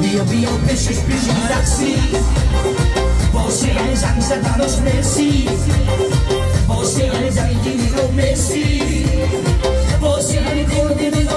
Βιωπιον πίσω στου πιζιούραξι. Βοσιλάει σαν ξετάνο με σύν. Βοσιλάει σαν κοινό με σύ. Βοσιλάει χωρί σύν.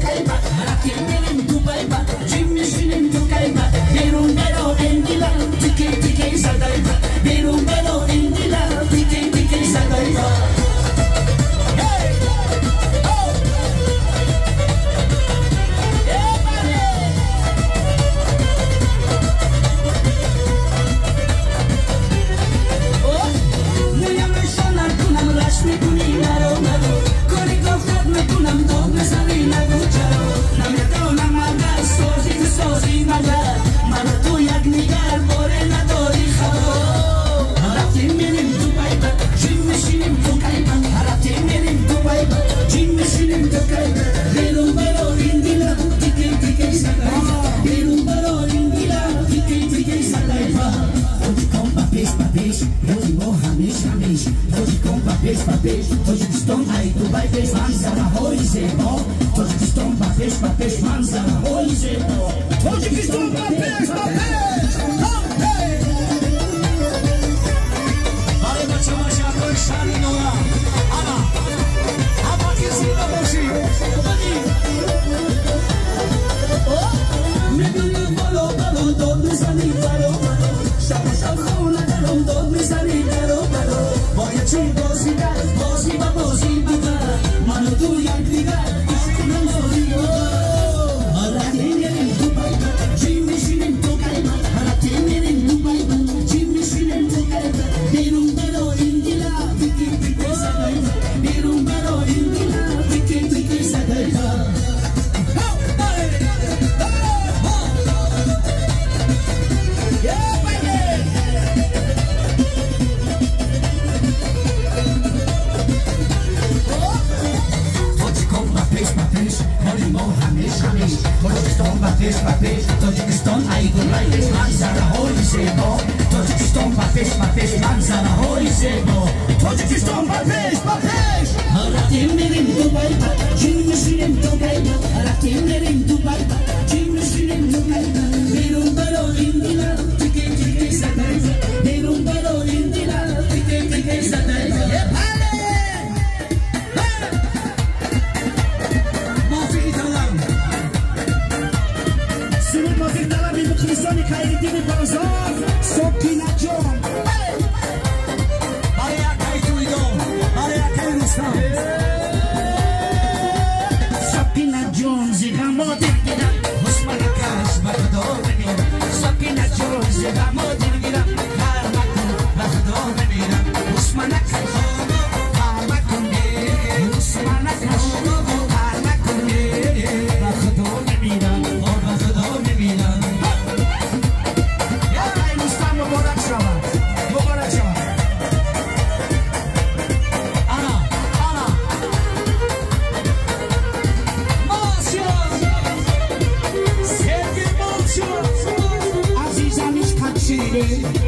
kaiba, atiende en Jimmy Shin en tu kaiba, Nerundero en Dila, Tiki Tiki Sadaiba. пеш тоҷикистон ай дубай пеш манзараҳои зебо. Тоҷикистон ба пеш ба пеш манзараҳои зебо. Тоҷикистон ба пеш ба пеш! Барои бачаҳо шаҳрҳои шаҳри нора Mano, Ramesh. Tojikistan, papês, papês, Tojikistan, Aigulai, Manzara, Hoi, Sebo. Tojikistan, papês, papês, Manzara, Hoi, Sebo. Tojikistan, papês, papês. Aratim, Mirim, Dubai, Jimmy, Shirim, Dubai, Aratim, Mirim, Dubai, Vamos lá! you.